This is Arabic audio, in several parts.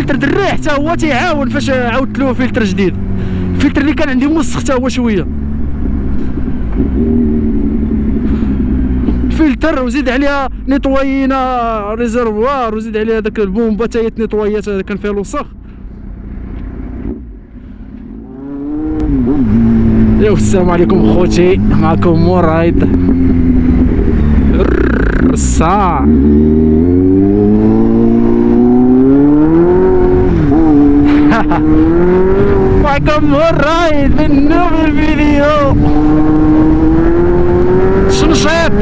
الفلتر دريه حتى هو تيعاون فاش عاودت له فلتر جديد. الفلتر اللي كان عندي موسخ حتى هو شوية. فلتر وزيد عليها نيطوينا ريزرفوار وزيد عليها داك البومبا حتى هي تنيطويات كان فيها الوسخ. يو السلام عليكم خوتي. معكم مورايد الصاع Michael Moraes, de novo vídeo! Sunset!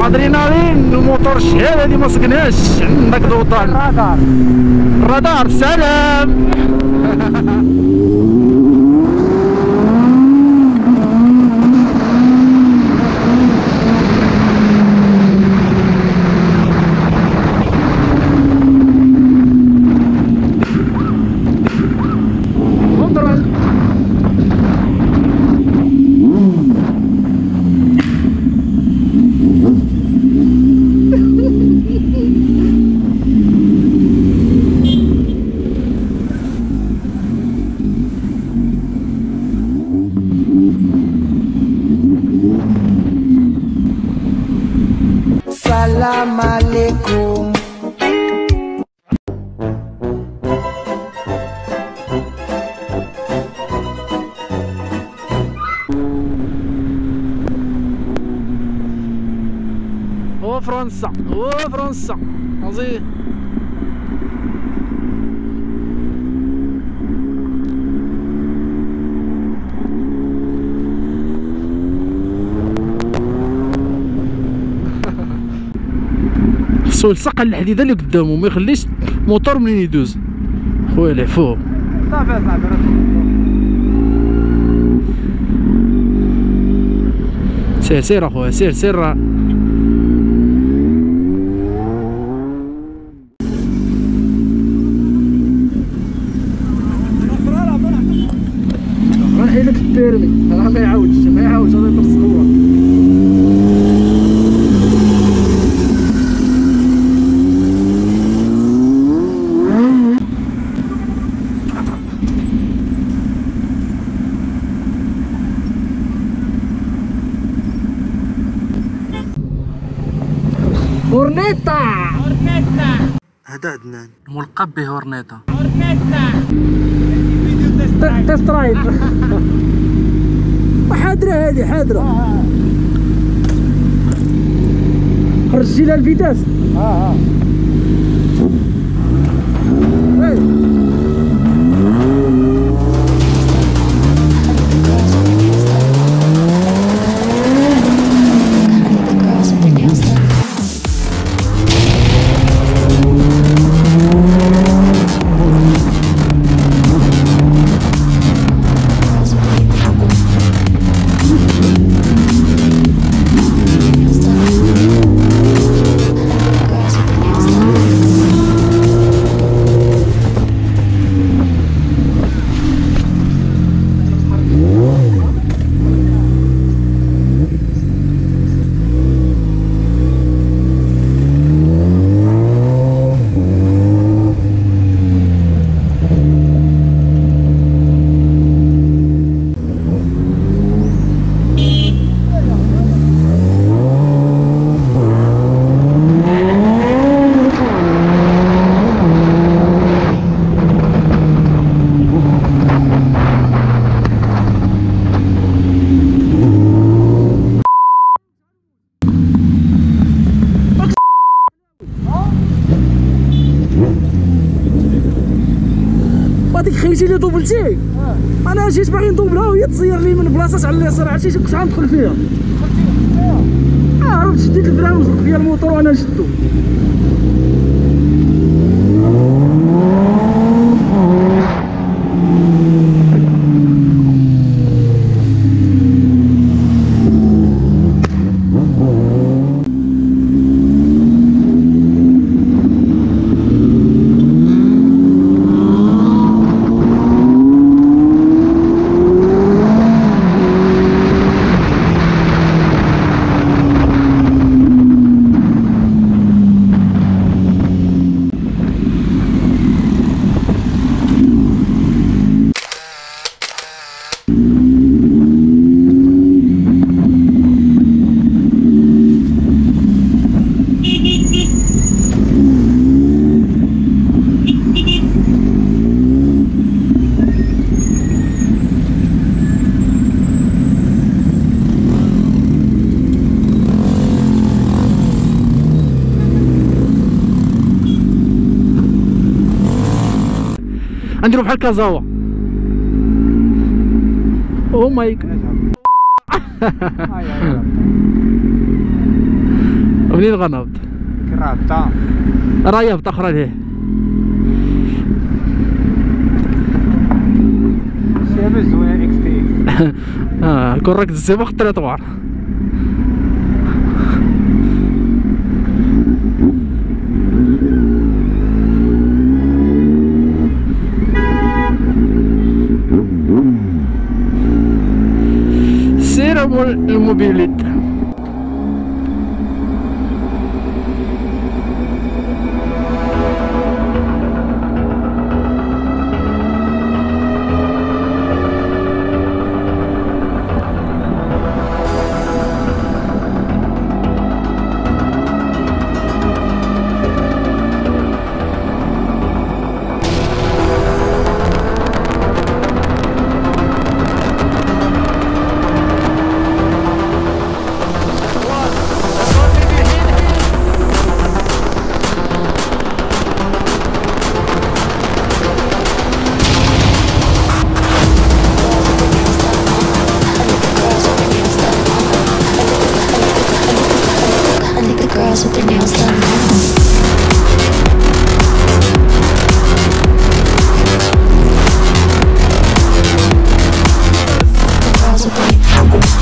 Adrenalina, motor cheio de masquinês, onde é que eu Radar! Radar, salam! Salam alaikum. Oh France, oh France, vas-y. خصو يلصق الحديدة اللي قدامه ما يخليش موتور منين يدوز. خويا العفو صافي صافي سير سير أخويا سير سير هذا عدنان. ملقب به هورنيتا تيست رايد حاضرة هذه حاضرة. خرجتي لها الفيتاس. آه آه. خيتي اللي دوبلتي أنا جيت باغي ندوبلها وهي تزير لي من بلاصة على اليسار عرفتي كنت غندخل فيها. آه عرفت شديت الفران وزق فيا الموتور وأنا نشدو غنديرو بحال كازاوا أو ماي جاد منين غنهبط؟ كرهبطة. راه يهبط أخرى ليه. شي زوينة إكس تي آه كون راك دزتي واخد التريطوار سير مول with your nails done. Thank you.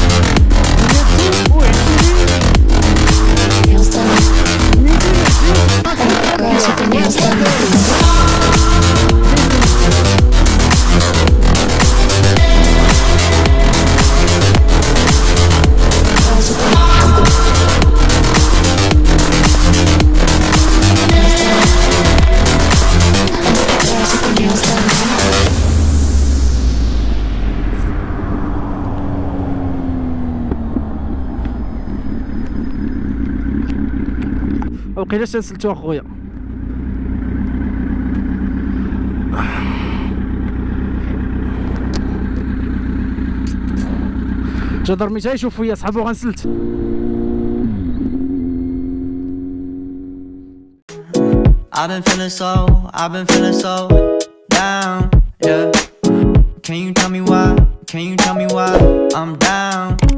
وقيلا سلسلتو اخويا جدرمي تا يشوف فيا صحابو غنسلت I've been feeling so, I've been feeling so down, yeah. Can you tell me why? Can you tell me why I'm down?